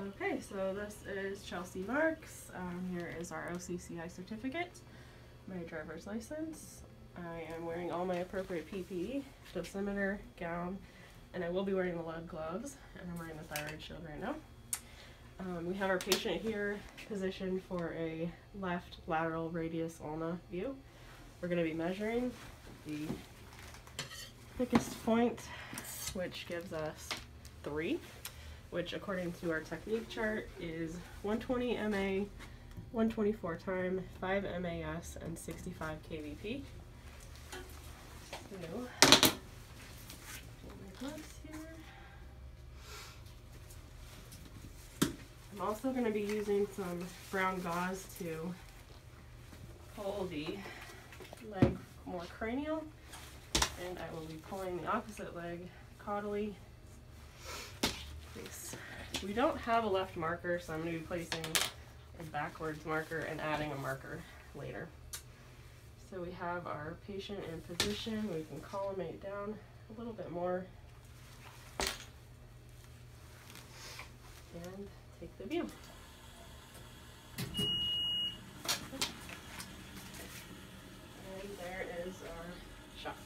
Okay, so this is Chelsey Marks. Um, here is our OCCI certificate, my driver's license. I am wearing all my appropriate PPE, dosimeter, gown, and I will be wearing the lead gloves, and I'm wearing the thyroid shield right now. Um, we have our patient here positioned for a left lateral radius ulna view. We're going to be measuring the thickest point, which gives us three which according to our technique chart is 120 MA, 124 time, 5 MAS, and 65 kVp. So, I'm also going to be using some brown gauze to pull the leg more cranial, and I will be pulling the opposite leg caudally we don't have a left marker, so I'm going to be placing a backwards marker and adding a marker later. So we have our patient in position. We can collimate down a little bit more and take the view. And there is our shot.